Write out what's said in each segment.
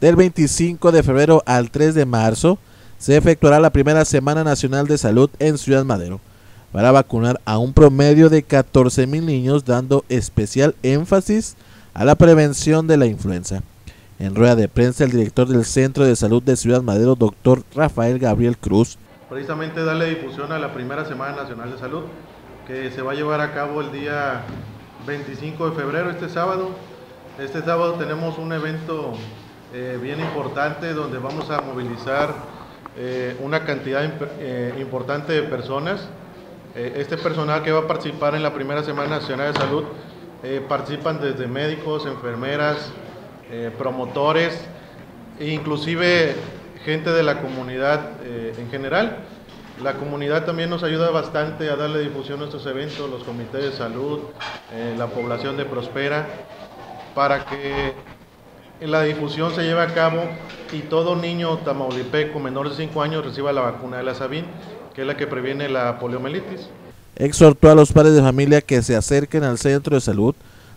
Del 25 de febrero al 3 de marzo se efectuará la primera Semana Nacional de Salud en Ciudad Madero para vacunar a un promedio de 14 mil niños dando especial énfasis a la prevención de la influenza. En rueda de prensa, el director del Centro de Salud de Ciudad Madero, doctor Rafael Gabriel Cruz, precisamente darle difusión a la primera Semana Nacional de Salud, que se va a llevar a cabo el día 25 de febrero, este sábado. Este sábado tenemos un evento eh, bien importante donde vamos a movilizar eh, una cantidad eh, importante de personas. este personal que va a participar en la primera Semana Nacional de Salud participan desde médicos, enfermeras, promotores e inclusive gente de la comunidad en general. La comunidad también nos ayuda bastante a darle difusión a estos eventos, los comités de salud, la población de Prospera, para que la difusión se lleve a cabo y todo niño tamaulipeco menor de 5 años reciba la vacuna de la Sabin, que es la que previene la poliomielitis. Exhortó a los padres de familia que se acerquen al centro de salud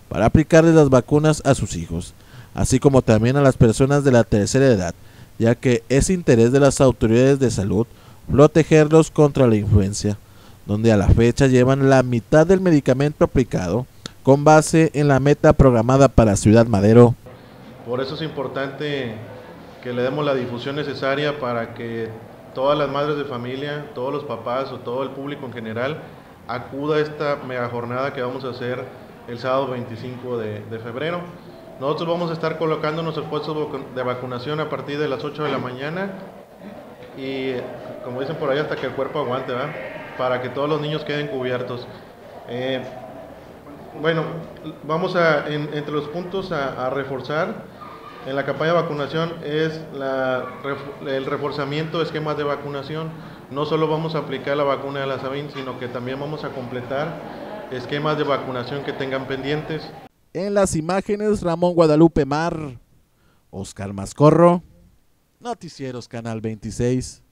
para aplicarles las vacunas a sus hijos, así como también a las personas de la tercera edad, ya que es interés de las autoridades de salud protegerlos contra la influencia, donde a la fecha llevan la mitad del medicamento aplicado con base en la meta programada para Ciudad Madero. Por eso es importante que le demos la difusión necesaria para que todas las madres de familia, todos los papás o todo el público en general acuda a esta mega jornada que vamos a hacer el sábado 25 de, febrero. Nosotros vamos a estar colocando nuestros puestos de vacunación a partir de las 8 de la mañana y como dicen por ahí hasta que el cuerpo aguante, ¿verdad? para que todos los niños queden cubiertos. Eh, bueno, vamos a, entre los puntos a, reforzar en la campaña de vacunación es el reforzamiento de esquemas de vacunación. No solo vamos a aplicar la vacuna de la Sabin, sino que también vamos a completar esquemas de vacunación que tengan pendientes. En las imágenes, Ramón Guadalupe Mar, Oscar Mascorro, Noticieros Canal 26.